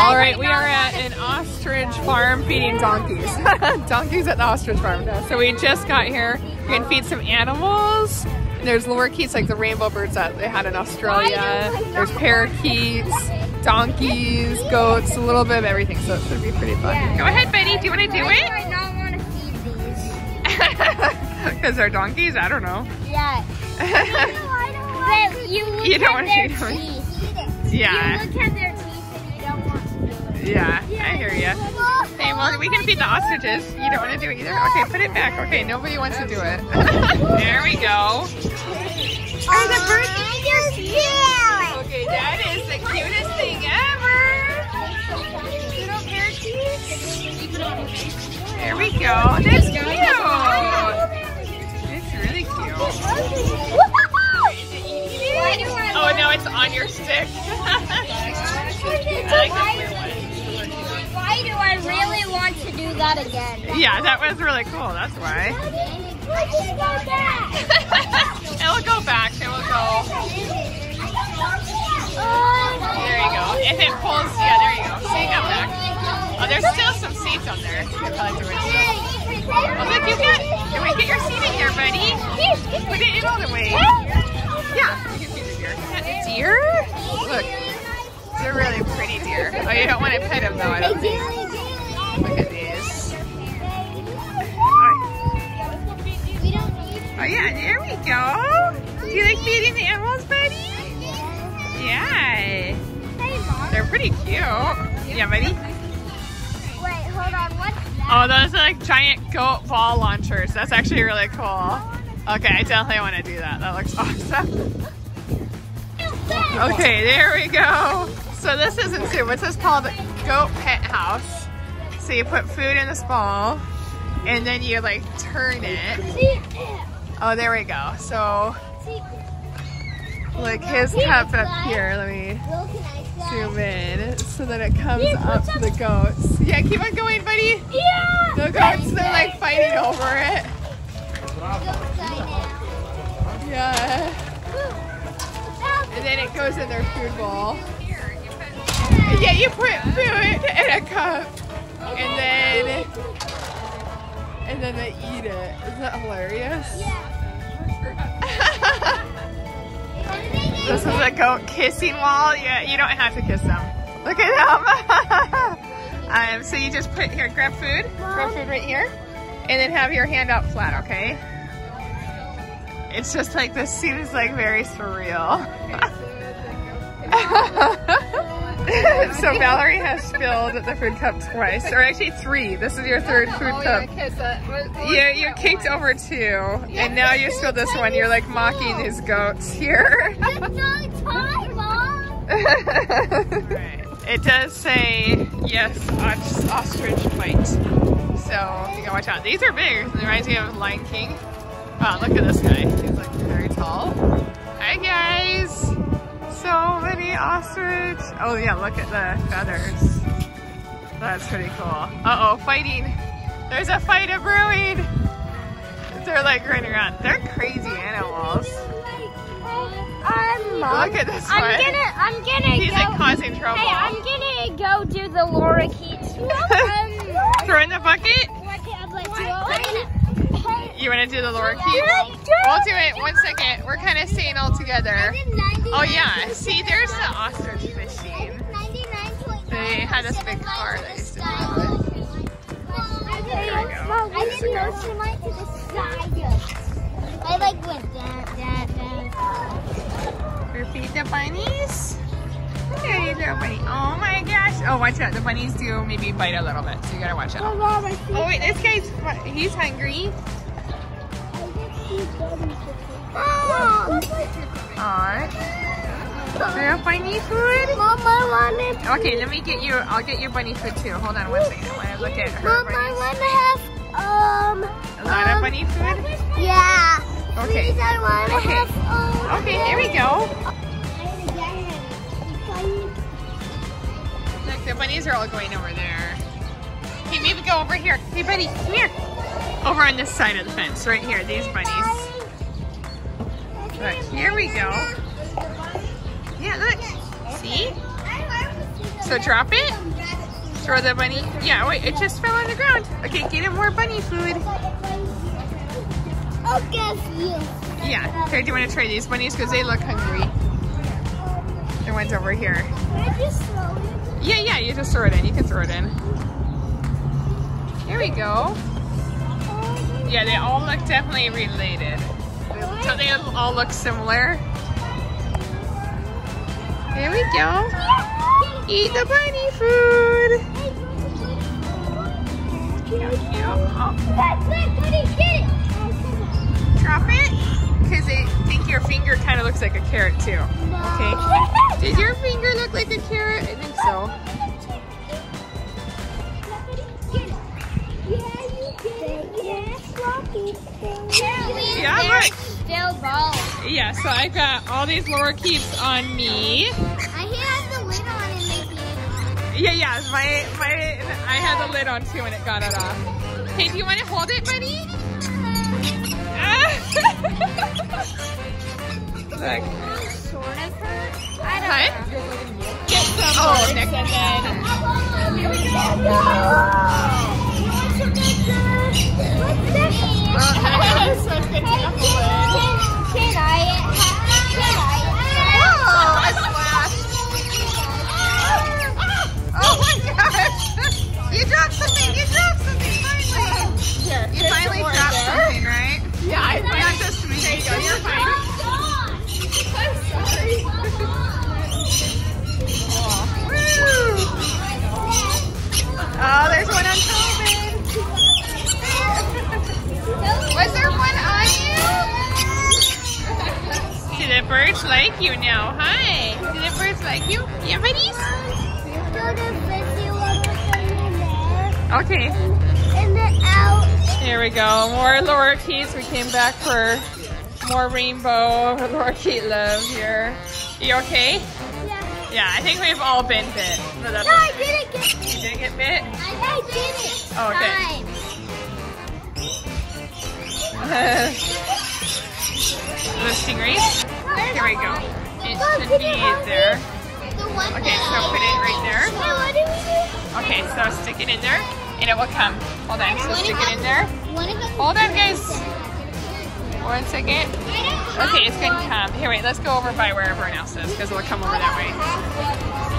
All right, we are at an ostrich farm feeding donkeys. donkeys at the ostrich farm. So we just got here. We're gonna feed some animals. And there's lorikeets like the rainbow birds that they had in Australia. There's parakeets, donkeys, goats, a little bit of everything. So it should be pretty fun. Go ahead, Betty. Do you want to do it? I don't want to feed these? Because they're donkeys? I don't know. Yeah. But you look You don't at their teeth. yeah. You look at their teeth and you don't want to do it. Yeah, I hear you. Okay, well, we can feed the ostriches. You don't want to do it either? Okay, put it back. Okay, nobody wants to do it. there we go. Are the birds eating teeth? Okay, that is the cutest thing ever. Little parakeets. There we go. Oh, it's on your stick. I like the blue one. Why do I really want to do that again? Yeah, that was really cool. That's why. It'll go back. It will go. There you go. If it pulls, yeah, there you go. So you got back. Oh, there's still some seats on there. You could probably do it too. Oh, look, you got. Can we get your seat in here, buddy? Put it in all the way. Deer. Look, a really pretty deer. Oh, you don't want to pet him though, I don't think. Look at these. Oh yeah, there we go. Do you like feeding the animals, buddy? Yeah. They're pretty cute. Yeah, buddy. Wait, hold on. What's that? Oh, those are like giant goat ball launchers. That's actually really cool. Okay, I definitely want to do that. That looks awesome. Okay, there we go. So this isn't soup. What's this called? Goat pet house. So you put food in this ball, and then you like turn it. Oh, there we go. So like his cup's up here. Let me zoom in so that it comes up to the goats. Yeah, keep on going, buddy. Yeah. The goats, they're like fighting over it. Yeah. And then it goes in their food bowl. Yeah, you put food in a cup. And then and then they eat it. Isn't that hilarious? This is a goat kissing wall. Yeah, you don't have to kiss them. Look at them. um, so you just put here, grab food, grab food right here, and then have your hand out flat, okay? It's just like this scene is like very surreal. so Valerie has spilled the food cup twice, or actually three. This is your third food cup. You you kicked over two, and now you spilled this one. You're like mocking these goats here. it does say yes, ostrich fight. So you gotta watch out. These are big. It reminds me of Lion King. Wow, look at this guy. He's like very tall. Hi guys. So many ostrich. Oh yeah, look at the feathers. That's pretty cool. Uh oh, fighting. There's a fight of brewing. They're like running around. They're crazy animals. I'm Look at this one. I'm gonna, I'm gonna He's go. like causing trouble. Hey, I'm gonna go do the lorikeets. um, Throw in the bucket. what can I do? You want to do the lorikeets? We'll do it. One second. We're kind of staying all together. Oh yeah. See, there's the ostrich fishing. They had this big car that used to it. There we go. I didn't know she went to the. I like went down, down, down. Repeat the bunnies. There you go, bunny. Oh my gosh. Oh, watch out. The bunnies do maybe bite a little bit, so you gotta watch out. Oh, oh wait, this guy's he's hungry. Alright. Do you have bunny food? Mom, I want it. Okay, let me get you. I'll get your bunny food too. Hold on one second. I want to look at her Mom, I want to have, um, A lot of um, bunny food. Yeah. Okay. Please, I want to Okay. have, um, Okay, there we go. Look, the bunnies are all going over there. Hey, maybe go over here. Hey, buddy, come here. Over on this side of the fence, right here. These bunnies. Look, here we go. Yeah, look. See? So drop it. Throw the bunny. Yeah, wait, it just fell on the ground. Okay, get it more bunny food. Yeah. Okay, do you want to try these bunnies? Because they look hungry. The ones over here. Yeah, yeah, you just throw it in. You can throw it in. Here we go. Yeah, they all look definitely related. So they all look similar. Here we go. Eat the bunny food. Cute, cute. Drop it. Because they think your finger kind of looks like a carrot too. Okay. Did your finger look like a carrot? I think so. Still ball. Yeah, so I've got all these lorikeets on me. I had the lid on and maybe. Yeah, yeah, my, my, I had the lid on too when it got it off. Hey, do you want to hold it, buddy? Look. Sort of hurt. I What? Get some. Oh, next then. What's so good to have the lid. Oh, Oh my gosh. You dropped something. You dropped something finally. Here, You here's finally some more dropped there. something, right? Yeah, I Not just me. There you go. You're fine. I'm sorry. Woo! Oh, there's one on Tobin. Was there one on you? Do the birds like you now? Hi. Do the birds like you? Yeah, buddies? Okay. And then out. Here we go. More lorikeets. We came back for more rainbow lorikeet love here. You okay? Yeah. Yeah, I think we've all been bit. No, I didn't get. bit. You didn't get bit? I did it. Oh, okay. The stingrays? Here we go. It should be there. Okay, so put it right there. Okay, so stick it in there and it will come. Hold on, so stick it in there. Hold on, guys. One second. Okay, it's gonna come. Here, wait, let's go over by where everyone else is because it'll come over that way.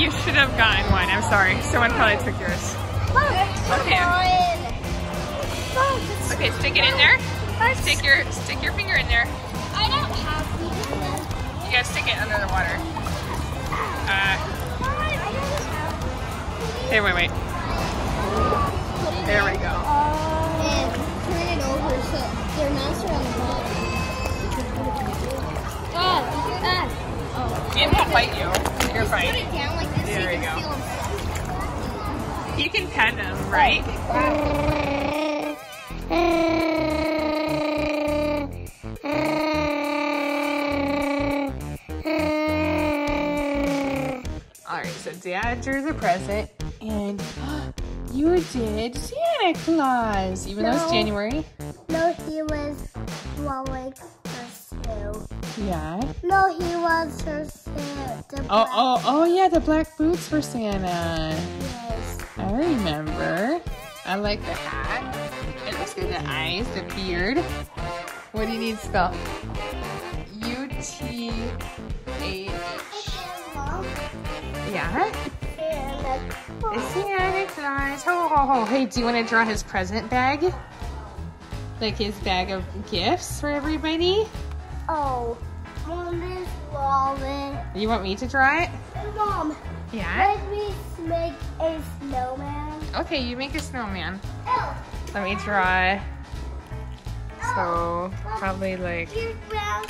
You should have gotten one. I'm sorry. Someone probably took yours. Okay. Okay, stick it in there. Stick your stick your finger in there. I don't have. You gotta stick it under the water. Uh, here, wait, wait. There we go. And turn it so on the won't bite you. You're Put fine. it down like this so There you we can go. feel. You can pet them, right? So Dad drew the present, and you did Santa Claus, even though it's January. No, he was blowing her suit. Yeah. No, he was her. The Oh, oh, oh, yeah, the black boots for Santa. dress. I remember. I like the hat. It looks good. The eyes, the beard. What do you need spelled? U T A Yeah. Santa Claus. It's Santa Claus. Ho ho ho. Hey, do you want to draw his present bag? Like his bag of gifts for everybody? Oh, Mom is Robin. You want me to draw it? Mom, Yeah. let me make a snowman. Okay, you make a snowman. Oh, Let me draw. So oh. probably like. here's brown.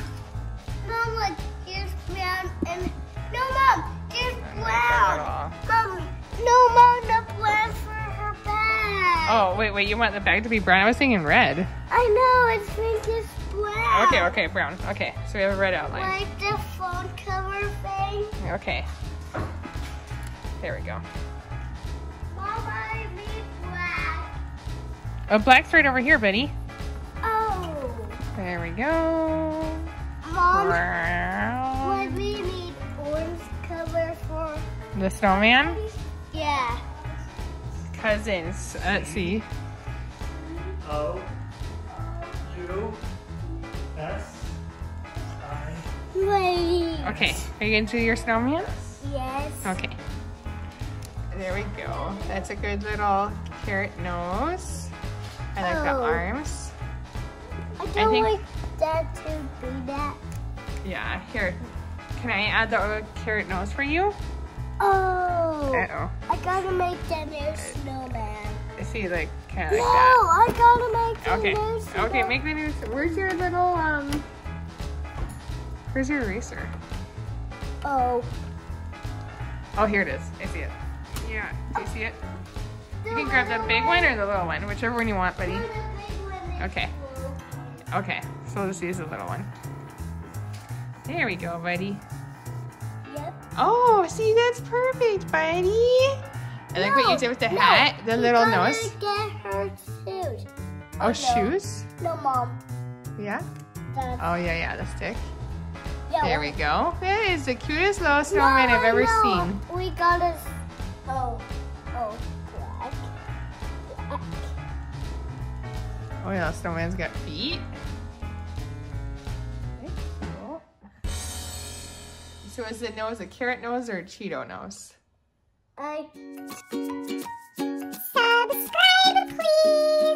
Mom, look, here's brown and no, Mom, here's brown. Mom, no, Mom, the brown for her bag. Oh wait, wait. You want the bag to be brown? I was thinking red. I know, it's think it's brown. Okay, okay, brown. Okay, so we have a red outline. Like the phone cover thing. Okay. There we go. Need black. Oh, black's right over here, buddy. Oh, There we go. The snowman? Yeah. Cousins. Uh, let's see. O U S I. Wait. Okay, are you gonna do your snowman? Yes. Okay. There we go. That's a good little carrot nose. I like the Oh. arms. I don't think- like that to be that. Yeah, here. Can I add the carrot nose for you? Oh. Uh-oh. I gotta make the new snowman. I see, like, kind of no, like that. I gotta make the Okay. new Okay, snowman. make the new. Where's your little um? Where's your eraser? Oh. Oh, here it is. I see it. Yeah. Do you see it? You can grab the big one or the little one, whichever one you want, buddy. Okay. Okay. So we'll just use the little one. There we go, buddy. Oh, see, that's perfect, buddy. I like what you did with the No, hat, the little nose. get her shoes. Oh, no. shoes? No, mom. Yeah. That's, Oh, yeah, yeah, the stick. yeah, There we- go. That is the cutest little snowman No, I've ever seen. We gotta. Oh. Oh. Black. Black. Oh yeah, snowman's got feet. So is the nose a carrot nose or a Cheeto nose? Uh, subscribe, please!